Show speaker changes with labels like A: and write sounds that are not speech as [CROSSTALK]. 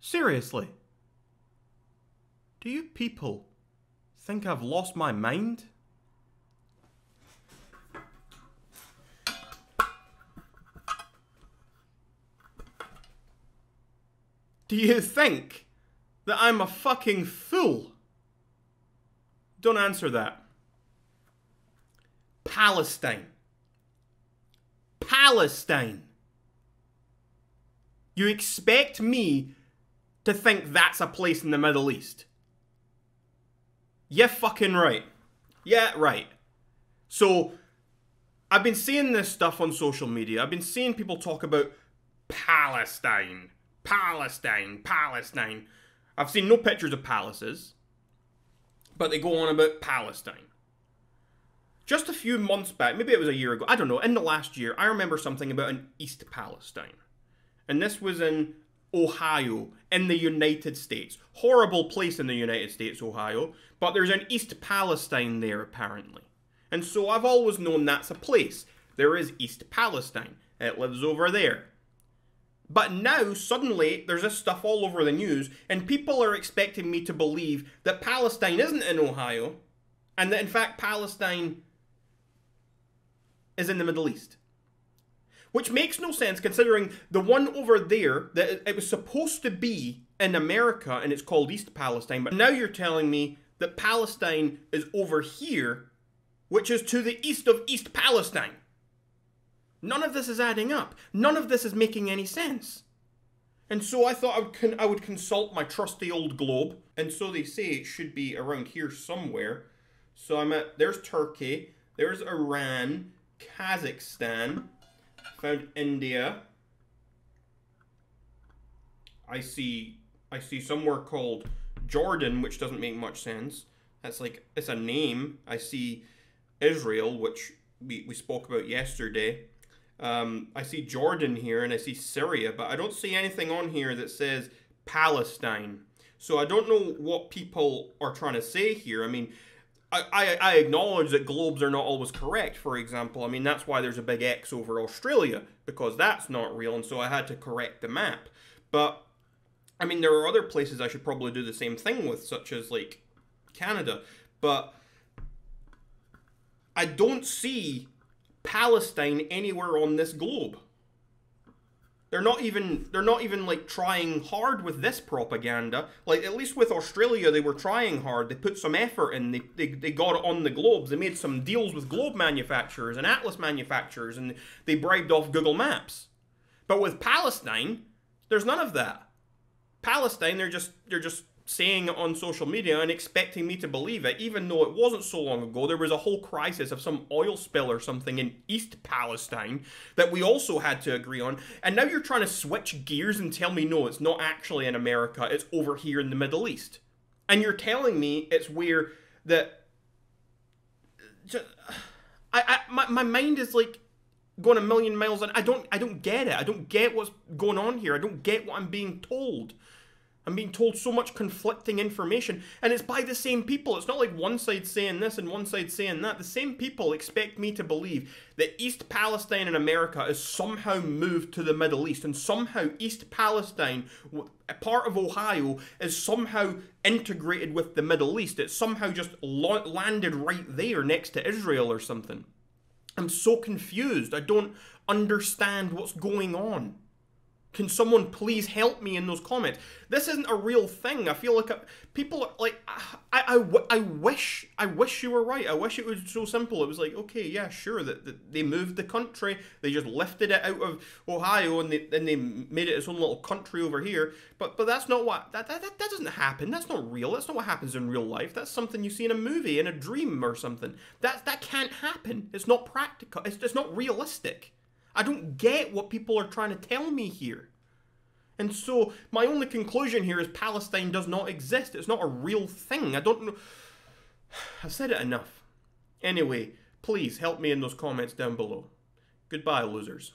A: Seriously. Do you people think I've lost my mind? Do you think that I'm a fucking fool? Don't answer that. Palestine. Palestine. You expect me to think that's a place in the Middle East? Yeah, fucking right. Yeah, right. So, I've been seeing this stuff on social media. I've been seeing people talk about Palestine. Palestine. Palestine. I've seen no pictures of palaces, but they go on about Palestine. Just a few months back, maybe it was a year ago, I don't know, in the last year, I remember something about an East Palestine. And this was in Ohio, in the United States. Horrible place in the United States, Ohio, but there's an East Palestine there apparently. And so I've always known that's a place. There is East Palestine. It lives over there. But now, suddenly, there's this stuff all over the news, and people are expecting me to believe that Palestine isn't in Ohio, and that in fact Palestine is in the Middle East. Which makes no sense considering the one over there that it was supposed to be in America and it's called East Palestine, but now you're telling me that Palestine is over here, which is to the east of East Palestine. None of this is adding up. None of this is making any sense. And so I thought I would, con- I would consult my trusty old globe. And so they say it should be around here somewhere. So I'm at, there's Turkey, there's Iran, Kazakhstan, found India. I see, I see somewhere called Jordan, which doesn't make much sense. That's like, it's a name. I see Israel, which we, we spoke about yesterday. Um, I see Jordan here and I see Syria, but I don't see anything on here that says Palestine. So I don't know what people are trying to say here. I mean, I, I, I acknowledge that globes are not always correct, for example. I mean, that's why there's a big X over Australia, because that's not real, and so I had to correct the map. But, I mean, there are other places I should probably do the same thing with, such as, like, Canada. But I don't see Palestine anywhere on this globe. They're not even they're not even like trying hard with this propaganda. Like at least with Australia they were trying hard. They put some effort in. They, they, they got it on the globes. They made some deals with globe manufacturers and atlas manufacturers and they bribed off Google Maps. But with Palestine, there's none of that. Palestine, they're just they're just saying on social media and expecting me to believe it, even though it wasn't so long ago. There was a whole crisis of some oil spill or something in East Palestine that we also had to agree on. And now you're trying to switch gears and tell me, no, it's not actually in America, it's over here in the Middle East. And you're telling me it's where that. I, I my, my mind is like going a million miles and I don't I don't get it. I don't get what's going on here. I don't get what I'm being told. I'm being told so much conflicting information, and it's by the same people. It's not like one side saying this and one side saying that. The same people expect me to believe that East Palestine in America is somehow moved to the Middle East, and somehow East Palestine, a part of Ohio, is somehow integrated with the Middle East. It's somehow just landed right there next to Israel or something. I'm so confused. I don't understand what's going on. Can someone please help me in those comments? This isn't a real thing. I feel like I, people are like, I, I, I wish, I wish you were right. I wish it was so simple. It was like, okay, yeah, sure, that, they moved the country, they just lifted it out of Ohio, and they they made it its own little country over here. But but that's not what that, that that that doesn't happen. That's not real. That's not what happens in real life. That's something you see in a movie, in a dream or something. That that can't happen. It's not practical. It's it's not realistic. I don't get what people are trying to tell me here. And so, my only conclusion here is Palestine does not exist. It's not a real thing. I don't know. [SIGHS] I've said it enough. Anyway, please help me in those comments down below. Goodbye, losers.